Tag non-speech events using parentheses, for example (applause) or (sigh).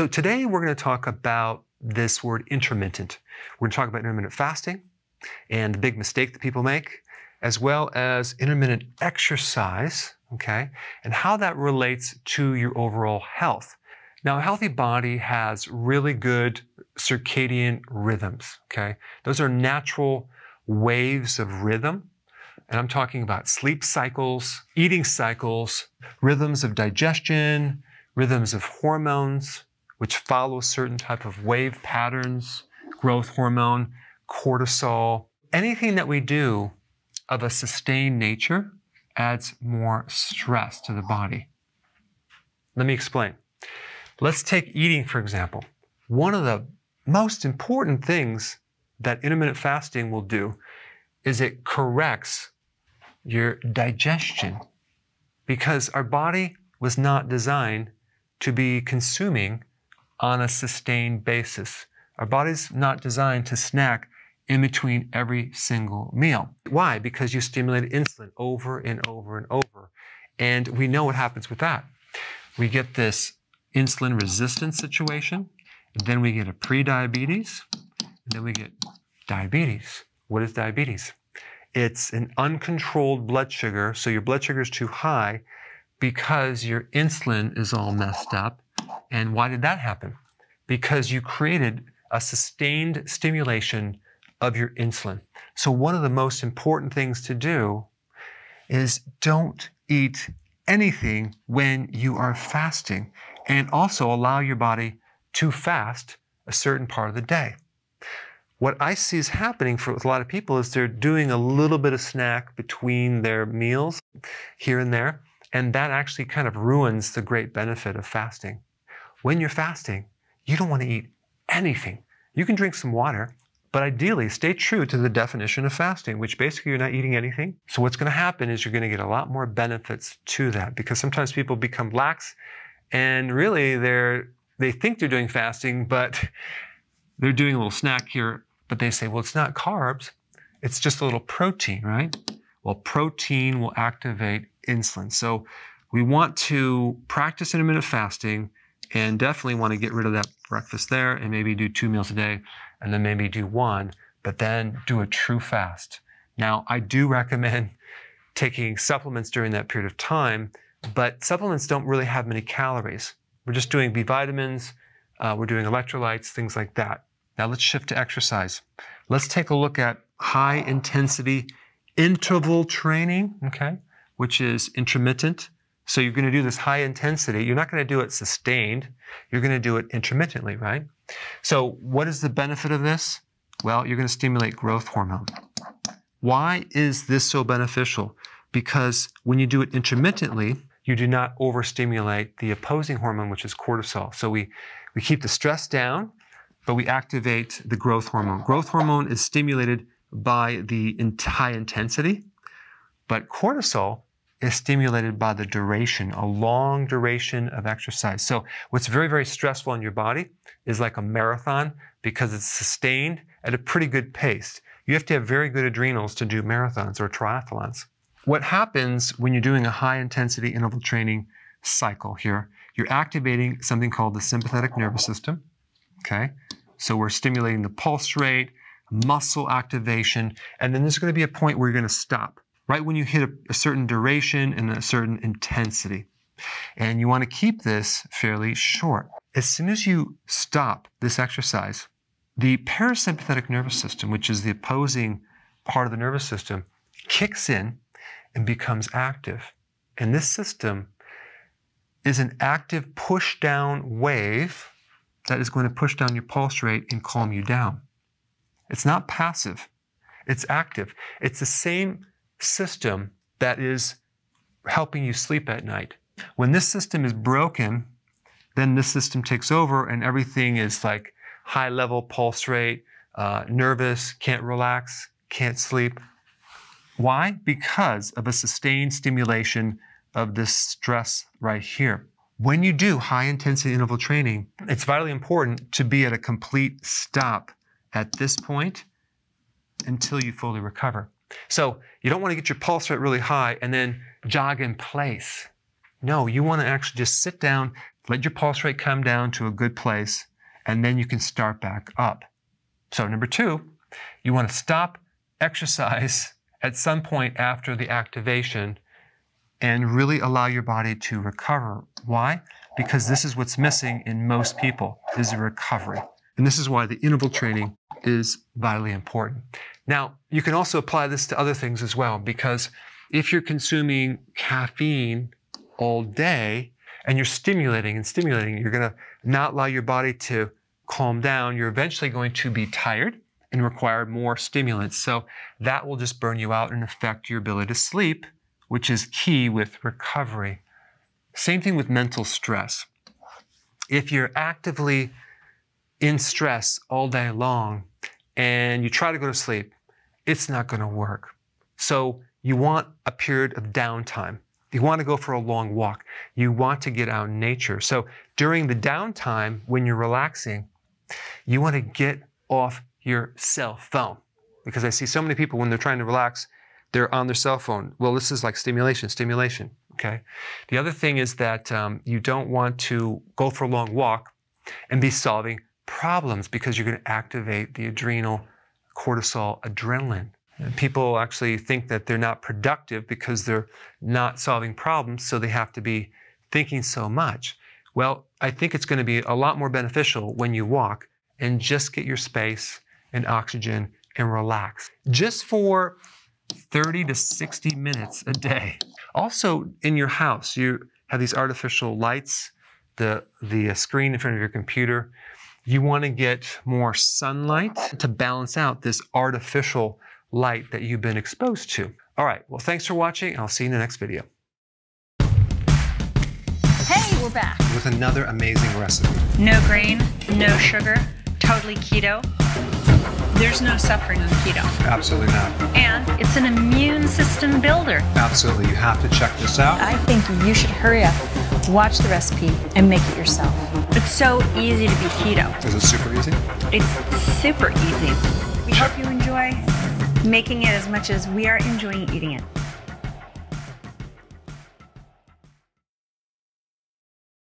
So today we're going to talk about this word intermittent. We're going to talk about intermittent fasting and the big mistake that people make, as well as intermittent exercise, okay, and how that relates to your overall health. Now, a healthy body has really good circadian rhythms, okay? Those are natural waves of rhythm. And I'm talking about sleep cycles, eating cycles, rhythms of digestion, rhythms of hormones, which follow certain type of wave patterns, growth hormone, cortisol. Anything that we do of a sustained nature adds more stress to the body. Let me explain. Let's take eating, for example. One of the most important things that intermittent fasting will do is it corrects your digestion because our body was not designed to be consuming on a sustained basis. Our body's not designed to snack in between every single meal. Why? Because you stimulate insulin over and over and over. And we know what happens with that. We get this insulin resistance situation, then we get a prediabetes, and then we get diabetes. What is diabetes? It's an uncontrolled blood sugar. So your blood sugar is too high because your insulin is all messed up. And why did that happen? Because you created a sustained stimulation of your insulin. So one of the most important things to do is don't eat anything when you are fasting and also allow your body to fast a certain part of the day. What I see is happening for a lot of people is they're doing a little bit of snack between their meals here and there, and that actually kind of ruins the great benefit of fasting. When you're fasting, you don't want to eat anything. You can drink some water, but ideally stay true to the definition of fasting, which basically you're not eating anything. So what's going to happen is you're going to get a lot more benefits to that because sometimes people become lax and really they're they think they're doing fasting, but (laughs) they're doing a little snack here, but they say, well, it's not carbs, it's just a little protein, right? Well, protein will activate insulin. So we want to practice intermittent fasting and definitely want to get rid of that breakfast there and maybe do two meals a day and then maybe do one, but then do a true fast. Now, I do (laughs) recommend taking supplements during that period of time, but supplements don't really have many calories. We're just doing B vitamins, uh, we're doing electrolytes, things like that. Now let's shift to exercise. Let's take a look at high intensity interval training, okay, which is intermittent. So you're going to do this high intensity. You're not going to do it sustained. You're going to do it intermittently, right? So what is the benefit of this? Well, you're going to stimulate growth hormone. Why is this so beneficial? Because when you do it intermittently, you do not overstimulate the opposing hormone, which is cortisol. So we, we keep the stress down, but we activate the growth hormone. Growth hormone is stimulated by the high intensity, but cortisol is stimulated by the duration, a long duration of exercise. So what's very, very stressful in your body is like a marathon because it's sustained at a pretty good pace. You have to have very good adrenals to do marathons or triathlons. What happens when you're doing a high intensity interval training cycle here, you're activating something called the sympathetic nervous system. Okay. So we're stimulating the pulse rate, muscle activation, and then there's going to be a point where you're going to stop right when you hit a, a certain duration and a certain intensity. And you want to keep this fairly short. As soon as you stop this exercise, the parasympathetic nervous system, which is the opposing part of the nervous system, kicks in and becomes active. And this system is an active push down wave that is going to push down your pulse rate and calm you down. It's not passive, it's active. It's the same system that is helping you sleep at night. When this system is broken, then this system takes over and everything is like high level pulse rate, uh, nervous, can't relax, can't sleep. Why? Because of a sustained stimulation of this stress right here. When you do high intensity interval training, it's vitally important to be at a complete stop at this point until you fully recover. So you don't want to get your pulse rate really high and then jog in place. No, you want to actually just sit down, Let your pulse rate come down to a good place, and then you can start back up. So, number two, you want to stop exercise (laughs) at some point after the activation and really allow your body to recover. Why? Because this is what's missing in most people is a recovery. And this is why the interval training is vitally important. Now, you can also apply this to other things as well, because if you're consuming caffeine all day and you're stimulating and stimulating, you're going to not allow your body to calm down. You're eventually going to be tired and require more stimulants. So that will just burn you out and affect your ability to sleep, which is key with recovery. Same thing with mental stress. If you're actively in stress all day long and you try to go to sleep, it's not going to work. So you want a period of downtime. You want to go for a long walk. You want to get out in nature. So during the downtime, when you're relaxing, you want to get off your cell phone. Because I see so many people when they're trying to relax, they're on their cell phone. Well, this is like stimulation, stimulation. Okay. The other thing is that um, you don't want to go for a long walk and be solving problems because you're going to activate the adrenal cortisol adrenaline. People actually think that they're not productive because they're not solving problems, so they have to be thinking so much. Well, I think it's going to be a lot more beneficial when you walk and just get your space and oxygen and relax. Just for 30 to 60 minutes a day. Also, in your house, you have these artificial lights, the, the uh, screen in front of your computer. You want to get more sunlight to balance out this artificial light that you've been exposed to. All right, well, thanks for watching. I'll see you in the next video. Hey, we're back. With another amazing recipe. No grain, no sugar, totally keto. There's no suffering on keto. Absolutely not. And it's an immune system builder. Absolutely. You have to check this out. I think you should hurry up, watch the recipe, and make it yourself. It's so easy to be keto. Is it super easy? It's super easy. We hope you enjoy making it as much as we are enjoying eating it.